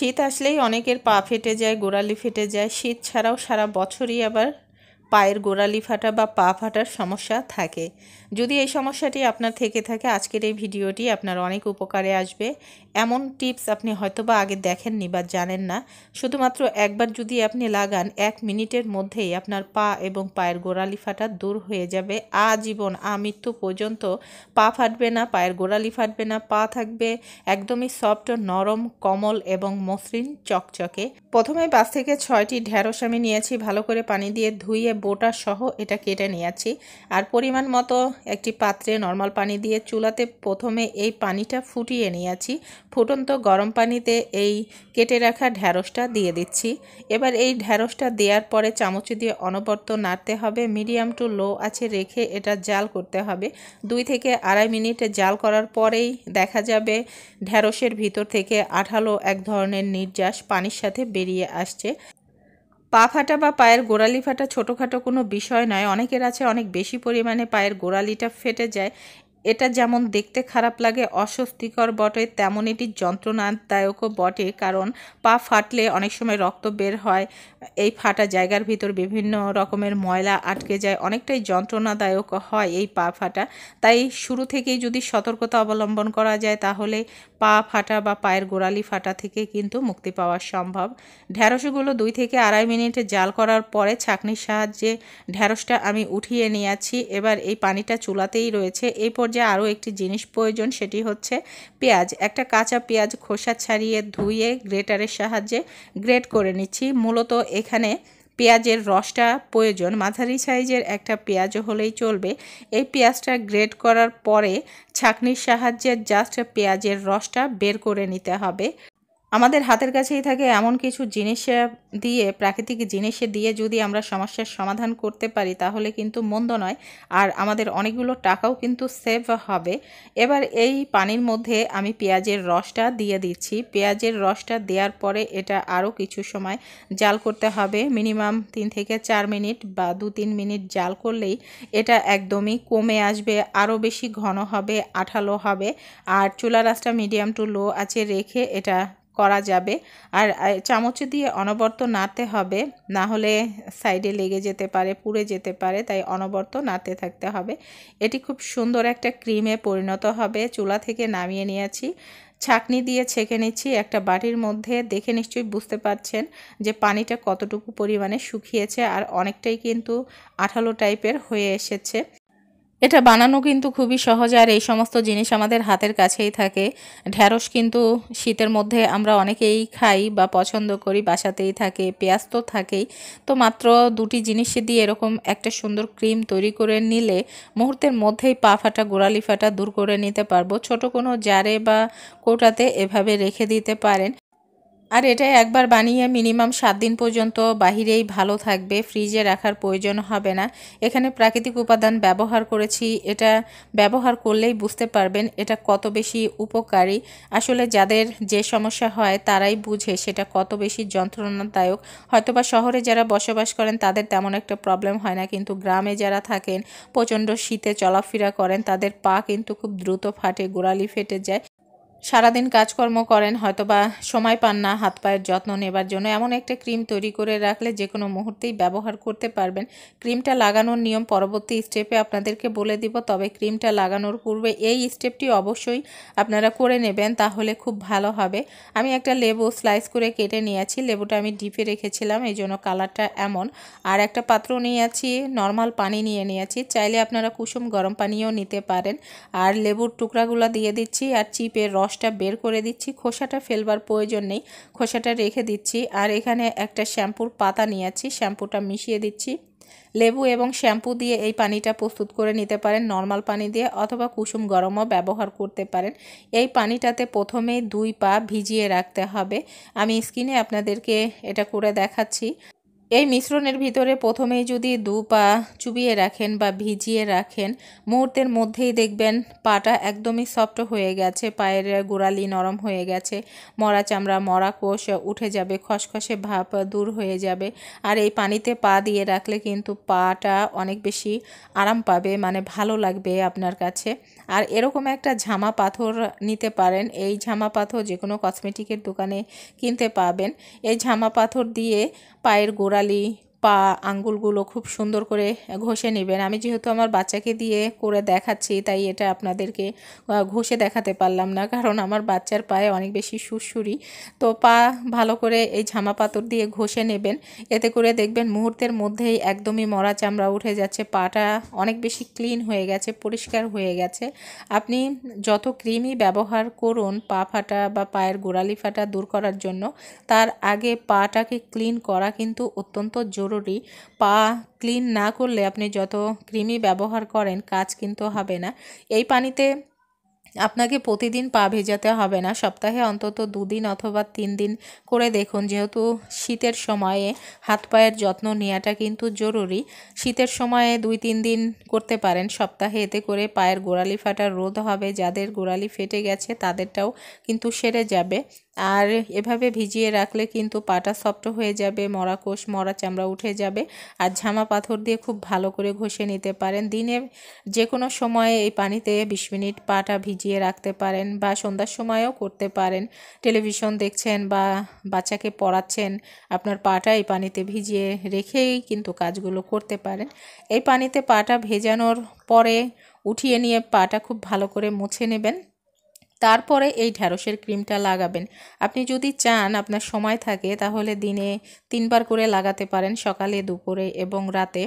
শীত আসলেই অনেকের পা ফেটে যায় গোড়ালি ফেটে যায়। শীত ছাড়াও সারা বছরই আবার পায়ের গোড়ালি ফাটা বা পা ফাটার সমস্যা থাকে। যদি এই সমস্যাটি আপনার থেকে থাকে, আজকের এই ভিডিওটি আপনার অনেক উপকারে আসবে। এমন টিপস আপনি হয়তোবা আগে দেখেননি বা জানেন না। শুধুমাত্র একবার যদি আপনি লাগান, এক মিনিটের মধ্যেই আপনার পা এবং পায়ের গোড়ালি ফাটা দূর হয়ে যাবে। আজীবন আমৃত্যু পর্যন্ত পা ফাটবে না, পায়ের গোড়ালি ফাটবে না, পা থাকবে একদমই সফট, নরম, কমল এবং মসৃণ, চকচকে। প্রথমে পাঁচ থেকে ছয়টি ঢ্যাঁড়স আমি নিয়েছি, ভালো করে পানি দিয়ে ধুইয়ে বোটা সহ এটা কেটে নিয়েছি। আর পরিমাণ মতো একটি পাত্রে নর্মাল পানি দিয়ে চুলাতে প্রথমে এই পানিটা ফুটিয়ে নিয়েছি। ফুটন্ত গরম পানিতে এই কেটে রাখা ঢ্যাঁড়সটা দিয়ে দিচ্ছি। এবার এই ঢ্যাঁড়সটা দেওয়ার পরে চামচ দিয়ে অনবর্ত নাড়তে হবে। মিডিয়াম টু লো আছে রেখে এটা জাল করতে হবে। দুই থেকে আড়াই মিনিট জাল করার পরেই দেখা যাবে ঢ্যাঁড়সের ভিতর থেকে আঠালো এক ধরনের নির্যাস পানির সাথে বেরিয়ে আসছে। পা ফাটা বা পায়ের গোড়ালি ফাটা ছোটোখাটো কোনো বিষয় নয়। অনেকের আছে অনেক বেশি পরিমাণে পায়ের গোড়ালিটা ফেটে যায়। এটা যেমন দেখতে খারাপ লাগে, অস্বস্তিকর বটে, তেমন এটি যন্ত্রণাদায়কও বটে। কারণ পা ফাটলে অনেক সময় রক্ত বের হয়, এই ফাটা জায়গার ভিতর বিভিন্ন রকমের ময়লা আটকে যায়, অনেকটাই যন্ত্রণাদায়ক হয় এই পা ফাটা। তাই শুরু থেকেই যদি সতর্কতা অবলম্বন করা যায়, তাহলে পা ফাটা বা পায়ের গোড়ালি ফাটা থেকে কিন্তু মুক্তি পাওয়া সম্ভব। ঢ্যাঁড়সগুলো দুই থেকে আড়াই মিনিটে জাল করার পরে ছাঁকনির সাহায্যে ঢ্যাঁড়সটা আমি উঠিয়ে নিয়েছি এবার এই পানিটা চুলাতেই রয়েছে। এই পর্যায়ে আরও একটি জিনিস প্রয়োজন সেটি হচ্ছে পেঁয়াজ। একটা কাঁচা পেঁয়াজ খোসা ছাড়িয়ে ধুয়ে গ্রেটারের সাহায্যে গ্রেট করে নিচ্ছি। মূলত এখানে পেঁয়াজের রসটা প্রয়োজন। মাঝারি সাইজের একটা পেঁয়াজ হলেই চলবে। এই পেঁয়াজটা গ্রেট করার পরে ছাঁকনির সাহায্যে জাস্ট পেঁয়াজের রসটা বের করে নিতে হবে। আমাদের হাতের কাছেই থাকে এমন কিছু জিনিস দিয়ে, প্রাকৃতিক জিনিসে দিয়ে যদি আমরা সমস্যার সমাধান করতে পারি, তাহলে কিন্তু মন্দ নয়। আর আমাদের অনেকগুলো টাকাও কিন্তু সেভ হবে। এবার এই পানির মধ্যে আমি পেঁয়াজের রসটা দিয়ে দিচ্ছি। পেঁয়াজের রসটা দেওয়ার পরে এটা আরও কিছু সময় জাল করতে হবে। মিনিমাম তিন থেকে চার মিনিট বা দু তিন মিনিট জাল করলেই এটা একদমই কমে আসবে, আরও বেশি ঘন হবে, আঠালো হবে। আর চুলা রাসটা মিডিয়াম টু লো আছে রেখে এটা করা যাবে। আর চামচ দিয়ে অনবর্ত নাড়তে হবে, না হলে সাইডে লেগে যেতে পারে, পুড়ে যেতে পারে, তাই অনবর্ত নাড়তে থাকতে হবে। এটি খুব সুন্দর একটা ক্রিমে পরিণত হবে, চুলা থেকে নামিয়ে নিয়েছি। ছাকনি দিয়ে ছেঁকে নিচ্ছি একটা বাটির মধ্যে, দেখে নিশ্চয়ই বুঝতে পারছেন যে পানিটা কতটুকু পরিমাণে শুকিয়েছে, আর অনেকটাই কিন্তু আঠালো টাইপের হয়ে এসেছে। এটা বানানো কিন্তু খুবই সহজ আর এই সমস্ত জিনিস আমাদের হাতের কাছেই থাকে। ঢ্যাঁড়স কিন্তু শীতের মধ্যে আমরা অনেকেই খাই বা পছন্দ করি, বাসাতেই থাকে, পেঁয়াজ তো থাকেই। তো মাত্র দুটি জিনিস দিয়ে এরকম একটা সুন্দর ক্রিম তৈরি করে নিলে মুহূর্তের মধ্যেই পা ফাটা, গোড়ালি ফাটা দূর করে নিতে পারব। ছোট কোনো জারে বা কোটাতে এভাবে রেখে দিতে পারেন। আর এটা একবার বানিয়ে মিনিমাম সাত দিন পর্যন্ত বাহিরেই ভালো থাকবে, ফ্রিজে রাখার প্রয়োজন হবে না। এখানে প্রাকৃতিক উপাদান ব্যবহার করেছি, এটা ব্যবহার করলেই বুঝতে পারবেন এটা কত বেশি উপকারী। আসলে যাদের যে সমস্যা হয় তারাই বুঝে সেটা কত বেশি যন্ত্রণাদায়ক। হয়তোবা শহরে যারা বসবাস করেন তাদের তেমন একটা প্রবলেম হয় না, কিন্তু গ্রামে যারা থাকেন, প্রচণ্ড শীতে চলাফেরা করেন, তাদের পা কিন্তু খুব দ্রুত ফাটে, গোড়ালি ফেটে যায়। সারাদিন কাজকর্ম করেন হয়তো বা সময় পান না হাত পায়ের যত্ন নেবার জন্য। এমন একটা ক্রিম তৈরি করে রাখলে যে কোনো মুহূর্তেই ব্যবহার করতে পারবেন। ক্রিমটা লাগানোর নিয়ম পরবর্তী স্টেপে আপনাদেরকে বলে দিব, তবে ক্রিমটা লাগানোর পূর্বে এই স্টেপটি অবশ্যই আপনারা করে নেবেন, তাহলে খুব ভালো হবে। আমি একটা লেবু স্লাইস করে কেটে নিয়েছি, লেবুটা আমি ডিপে রেখেছিলাম, এই জন্য কালারটা এমন। আর একটা পাত্র নিয়েছি, নর্মাল পানি নিয়ে নিয়েছি, চাইলে আপনারা কুসুম গরম পানিও নিতে পারেন। আর লেবুর টুকরাগুলো দিয়ে দিচ্ছি, আর চিপের রস রসটা বের করে দিচ্ছি। খোসাটা ফেলবার প্রয়োজন নেই। খোসাটা রেখে দিচ্ছি। আর এখানে একটা শ্যাম্পুর পাতা নিয়েছি শ্যাম্পুটা মিশিয়ে দিচ্ছি। লেবু এবং শ্যাম্পু দিয়ে এই পানিটা প্রস্তুত করে নিতে পারেন নর্মাল পানি দিয়ে অথবা কুসুম গরমও ব্যবহার করতে পারেন। এই পানিটাতে প্রথমে দুই পা ভিজিয়ে রাখতে হবে। আমি স্কিনে আপনাদেরকে এটা করে দেখাচ্ছি। এই মিশ্রণের ভিতরে প্রথমেই যদি দু পা চুবিয়ে রাখেন বা ভিজিয়ে রাখেন, মুহূর্তের মধ্যেই দেখবেন পাটা একদমই সফট হয়ে গেছে, পায়ের গোড়ালি নরম হয়ে গেছে, মরা চামড়া, মরা কোষ উঠে যাবে, খসখসে ভাব দূর হয়ে যাবে। আর এই পানিতে পা দিয়ে রাখলে কিন্তু পাটা অনেক বেশি আরাম পাবে মানে ভালো লাগবে আপনার কাছে। আর এরকম একটা ঝামা পাথর নিতে পারেন, এই ঝামা পাথর যে কোনো কসমেটিকের দোকানে কিনতে পাবেন। এই ঝামা পাথর দিয়ে পায়ের গোড়ালি পা আঙ্গুলগুলো খুব সুন্দর করে ঘষে নেবেন। আমি যেহেতু আমার বাচ্চাকে দিয়ে করে দেখাচ্ছি, তাই এটা আপনাদেরকে ঘষে দেখাতে পারলাম না, কারণ আমার বাচ্চার পায়ে অনেক বেশি সুরসুরি তো পা ভালো করে এই ঝামা পাথর দিয়ে ঘষে নেবেন। এতে করে দেখবেন মুহূর্তের মধ্যেই একদমই মরা চামড়া উঠে যাচ্ছে, পাটা অনেক বেশি ক্লিন হয়ে গেছে, পরিষ্কার হয়ে গেছে। আপনি যত ক্রিমই ব্যবহার করুন, পা ফাটা বা পায়ের গোড়ালি ফাটা দূর করার জন্য, তার আগে পাটাকে ক্লিন করা কিন্তু অত্যন্ত জরুরি। জরুরি। পা ক্লিন না করলে আপনি যত ক্রিমি ব্যবহার করেন, কাজ কিন্তু হবে না। এই পানিতে আপনাকে প্রতিদিন পা ভেজাতে হবে না। সপ্তাহে অন্তত দুদিন অথবা তিন দিন করে দেখুন, যেহেতু শীতের সময়ে হাত পায়ের যত্ন নেওয়াটা কিন্তু জরুরি। শীতের সময়ে দুই, তিন দিন করতে পারেন। সপ্তাহে এতে করে পায়ের গোড়ালি ফাটার রোধ হবে। যাদের গোড়ালি ফেটে গেছে, তাদেরটাও কিন্তু সেরে যাবে। আর এভাবে ভিজিয়ে রাখলে কিন্তু পাটা সফট হয়ে যাবে, মরা কোষ, মরা চামড়া উঠে যাবে আর ঝামা পাথর দিয়ে খুব ভালো করে ঘষে নিতে পারেন। দিনে যে কোনো সময়ে এই পানিতে বিশ মিনিট পাটা ভিজিয়ে রাখতে পারেন বা সন্ধ্যার সময়ও করতে পারেন। টেলিভিশন দেখছেন বা বাচ্চাকে পড়াচ্ছেন, আপনার পাটা এই পানিতে ভিজিয়ে রেখেই কিন্তু কাজগুলো করতে পারেন। এই পানিতে পাটা ভেজানোর পরে উঠিয়ে নিয়ে পাটা খুব ভালো করে মুছে নেবেন। তারপরে এই ঢ্যাঁড়সের ক্রিমটা লাগাবেন। আপনি যদি চান, আপনার সময় থাকে, তাহলে দিনে তিনবার করে লাগাতে পারেন, সকালে, দুপুরে এবং রাতে।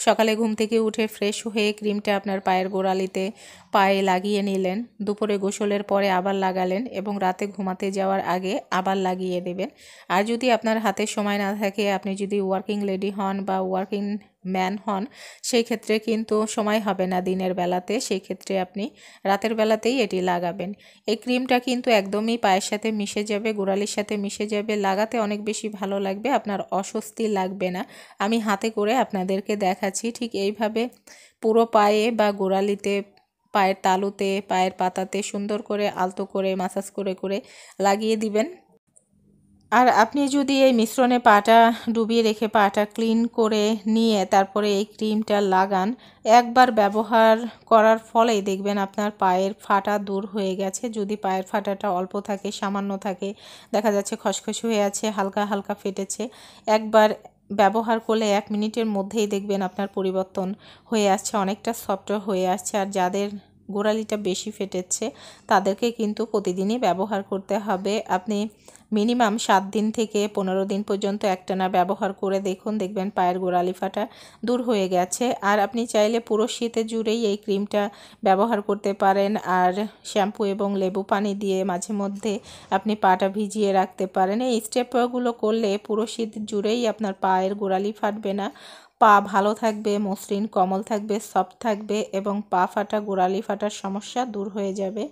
সকালে ঘুম থেকে উঠে ফ্রেশ হয়ে ক্রিমটা আপনার পায়ের গোড়ালিতে পায়ে লাগিয়ে নিলেন। দুপুরে গোসলের পরে আবার লাগালেন এবং রাতে ঘুমাতে যাওয়ার আগে আবার লাগিয়ে দেবেন। আর যদি আপনার হাতে সময় না থাকে, আপনি যদি ওয়ার্কিং লেডি হন বা ওয়ার্কিং ম্যান হন, সেই ক্ষেত্রে কিন্তু সময় হবে না দিনের বেলাতে, সেই ক্ষেত্রে আপনি রাতের বেলাতেই এটি লাগাবেন। এই ক্রিমটা কিন্তু একদমই পায়ের সাথে মিশে যাবে, গোড়ালির সাথে মিশে যাবে, লাগাতে অনেক বেশি ভালো লাগবে, আপনার অস্বস্তি লাগবে না। আমি হাতে করে আপনাদেরকে দেখাচ্ছি, ঠিক এইভাবে পুরো পায়ে বা গোড়ালিতে, পায়ের তালুতে, পায়ের পাতাতে সুন্দর করে আলতো করে, মাসাজ করে করে লাগিয়ে দিবেন। আর আপনি যদি এই মিশ্রণে পাটা ডুবিয়ে রেখে পাটা ক্লিন করে নিয়ে তারপরে এই ক্রিমটা লাগান, একবার ব্যবহার করার ফলেই দেখবেন আপনার পায়ের ফাটা দূর হয়ে গেছে। যদি পায়ের ফাটাটা অল্প থাকে, সামান্য থাকে, দেখা যাচ্ছে খসখস হয়ে আছে, হালকা হালকা ফেটেছে, একবার ব্যবহার করলে এক মিনিটের মধ্যেই দেখবেন আপনার পরিবর্তন হয়ে আসছে, অনেকটা সফট হয়ে আসছে। আর যাদের গোড়ালিটা বেশি ফেটেছে, তাদেরকে কিন্তু প্রতিদিনই ব্যবহার করতে হবে। আপনি মিনিমাম সাত দিন থেকে পনেরো দিন পর্যন্ত একটানা ব্যবহার করে দেখুন, দেখবেন পায়ের গোড়ালি ফাটা দূর হয়ে গেছে। আর আপনি চাইলে পুরো শীতে জুড়েই এই ক্রিমটা ব্যবহার করতে পারেন। আর শ্যাম্পু এবং লেবু পানি দিয়ে মাঝে মধ্যে আপনি পাটা ভিজিয়ে রাখতে পারেন। এই স্টেপগুলো করলে পুরো শীত জুড়েই আপনার পায়ের গোড়ালি ফাটবে না। পা ভালো থাকবে, মসৃণ, কমল থাকবে, সফট থাকবে এবং পা ফাটা, গোড়ালি ফাটার সমস্যা দূর হয়ে যাবে।